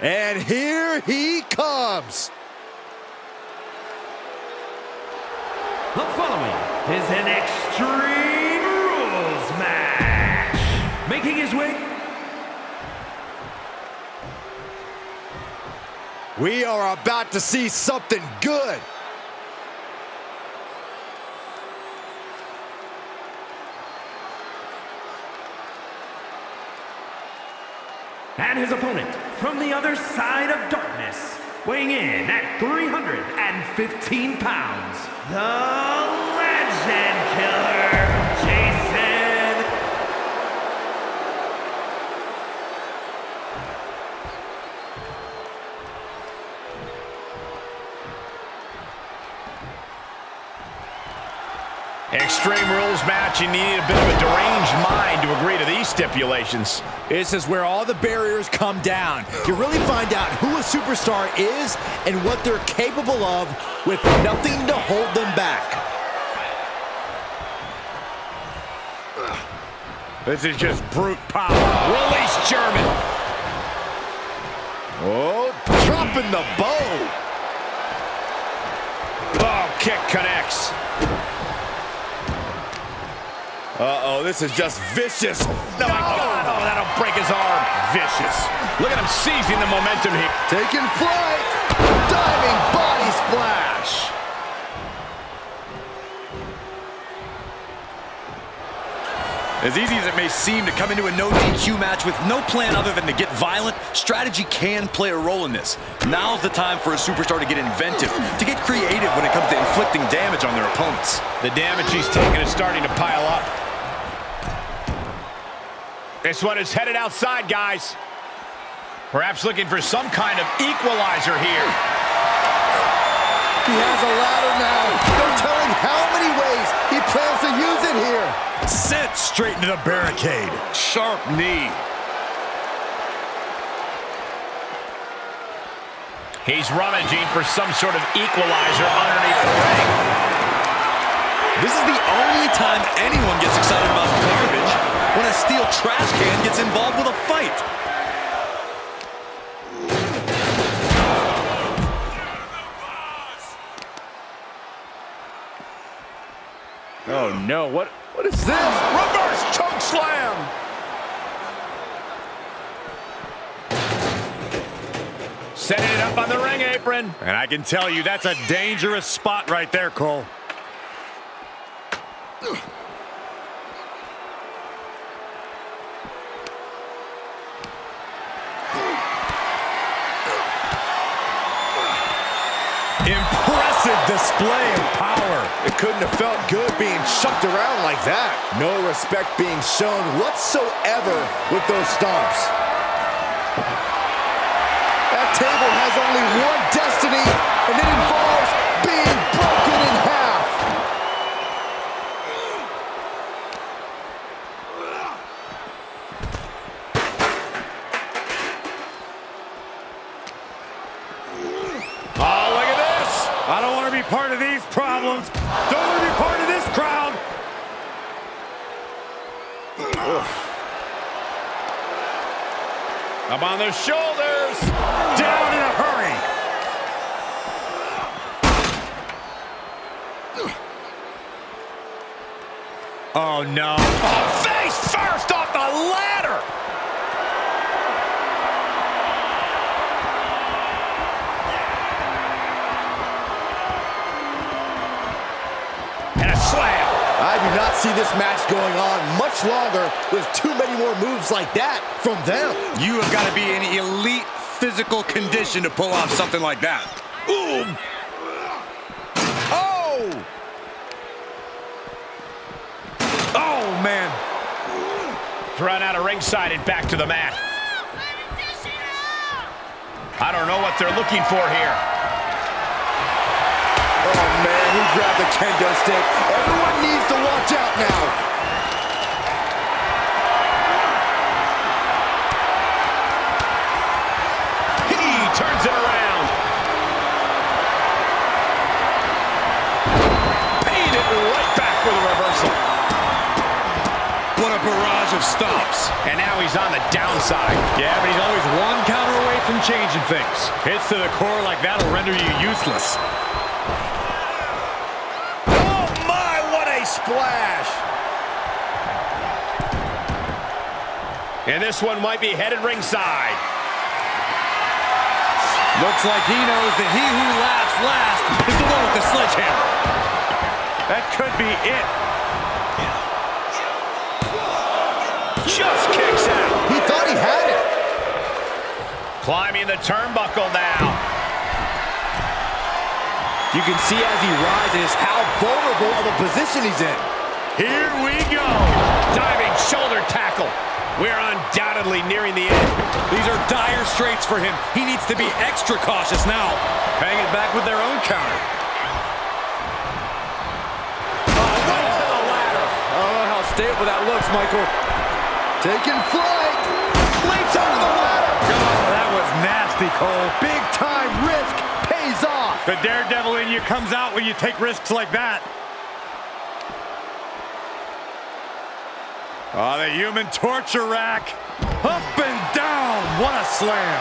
And here he comes. The following is an Extreme Rules match. Making his way We are about to see something good. and his opponent from the other side of darkness, weighing in at 315 pounds, the Legend Killer, Extreme Rules match, you need a bit of a deranged mind to agree to these stipulations. This is where all the barriers come down. You really find out who a superstar is and what they're capable of with nothing to hold them back. This is just brute power. Release German. Oh, dropping the bow. Oh, kick connects. Uh-oh, this is just vicious. Oh, my God. Oh, that'll break his arm. Vicious. Look at him seizing the momentum here. Taking flight. Diving body splash. As easy as it may seem to come into a no DQ match with no plan other than to get violent, strategy can play a role in this. Now's the time for a superstar to get inventive, to get creative when it comes to inflicting damage on their opponents. The damage he's taking is starting to pile up. This one is headed outside, guys. Perhaps looking for some kind of equalizer here. He has a ladder now. No telling how many ways he plans to use it here. Sent straight into the barricade. Sharp knee. He's rummaging for some sort of equalizer underneath the ring. This is the only time anyone gets excited about garbage when a steel trash can gets involved with a fight. Oh, no. What? What is this? Reverse choke slam. Setting it up on the ring apron. And I can tell you that's a dangerous spot right there, Cole. Impressive display of power. It couldn't have felt good being chucked around like that. No respect being shown whatsoever with those stomps. That table has only one destiny, and it involves being broken in half. Oh, look at this. I don't want to be part of these problems. Don't want to be part of this crowd. Up on their shoulders. Down in a hurry. Oh, no. Oh, face first off the ladder. I do not see this match going on much longer with too many more moves like that from them. You have got to be in elite physical condition to pull off something like that. Ooh. Oh! Oh, man. Thrown out of ringside and back to the mat. Oh, I don't know what they're looking for here. Oh man, he grabbed the kendo stick. Everyone needs to watch out now. He turns it around. Paid it right back with a reversal. What a barrage of stops. And now he's on the downside. Yeah, but he's always one counter away from changing things. Hits to the core like that'll render you useless. Oh my, what a splash! And this one might be headed ringside. Looks like he knows that he who laughs last is the one with the sledgehammer. That could be it. Just kicks out. He thought he had it. Climbing the turnbuckle now. You can see as he rises how vulnerable of a position he's in. Here we go. Diving shoulder tackle. We're undoubtedly nearing the end. These are dire straits for him. He needs to be extra cautious now. Paying it back with their own counter. Oh, I don't know how stable that looks, Michael. Taking flight. Leaps over the ladder. Oh, that was nasty, Cole. Big time risk pays off. The daredevil in you comes out when you take risks like that. Oh, the human torture rack. Up and down. What a slam.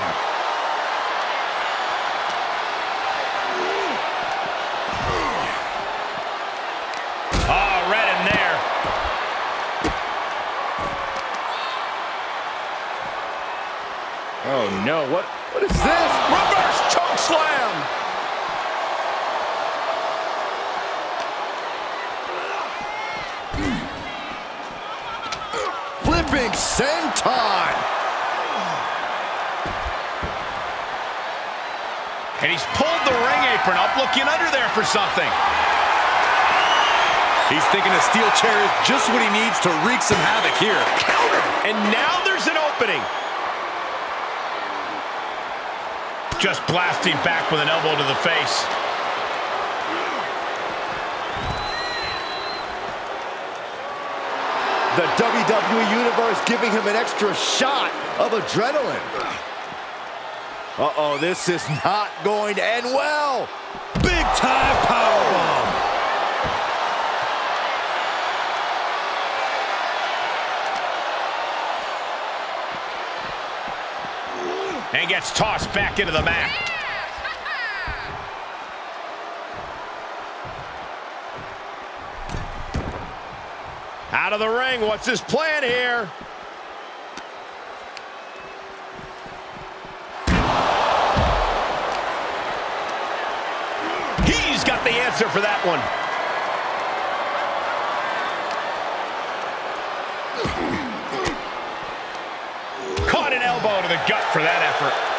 Oh, right in there. Oh no, what what is this? Reverse choke slam. Flipping senton. And he's pulled the ring apron up, looking under there for something. He's thinking a steel chair is just what he needs to wreak some havoc here. And now there's an opening. Just blasting back with an elbow to the face. The WWE Universe giving him an extra shot of adrenaline. Uh-oh, this is not going to end well. Big time powerbomb. And gets tossed back into the mat. Out of the ring, what's his plan here? He's got the answer for that one. Caught an elbow to the gut for that effort.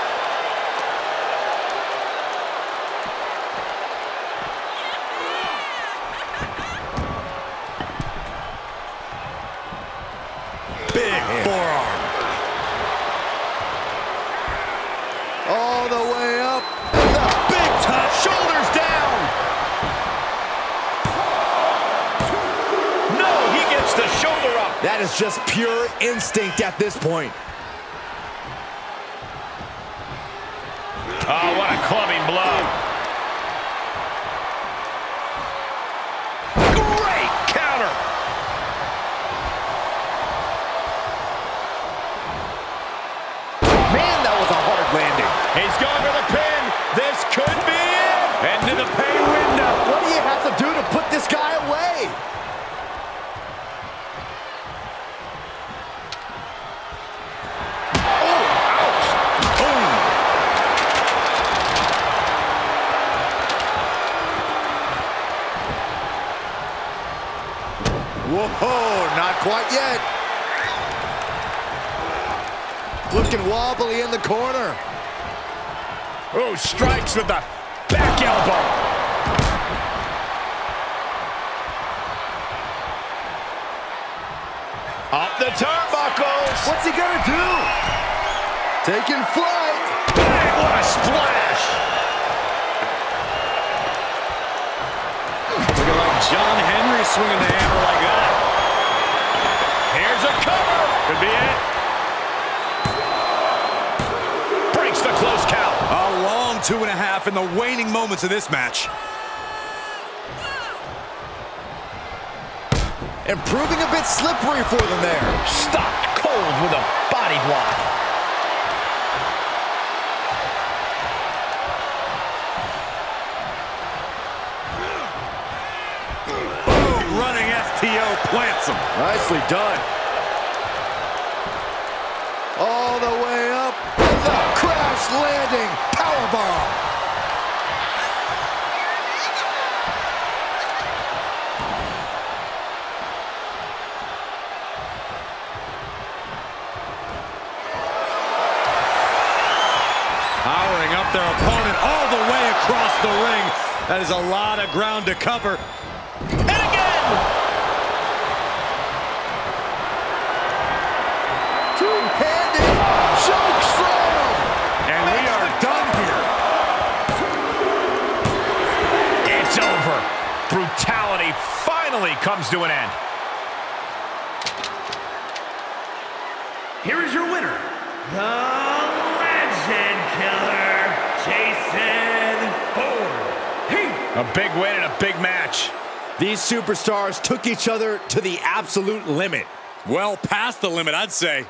Is just pure instinct at this point. Oh, what a clubbing blow. Whoa, not quite yet. Looking wobbly in the corner. Oh, strikes with the back elbow. Up the turnbuckles. What's he gonna do? Taking flight. Bang, what a splash. Looking like John Henry swinging the hammer like that. Here's a cover. Could be it. Breaks the close count. A long two and a half in the waning moments of this match. and proving a bit slippery for them there. Stopped cold with a body block. running STO plants him. Nicely done. Ring. That is a lot of ground to cover. And again! Two-handed choke slam. And we are done here. It's over. Brutality finally comes to an end. Here is your winner, the Legend A big win and a big match. These superstars took each other to the absolute limit. Well past the limit, I'd say.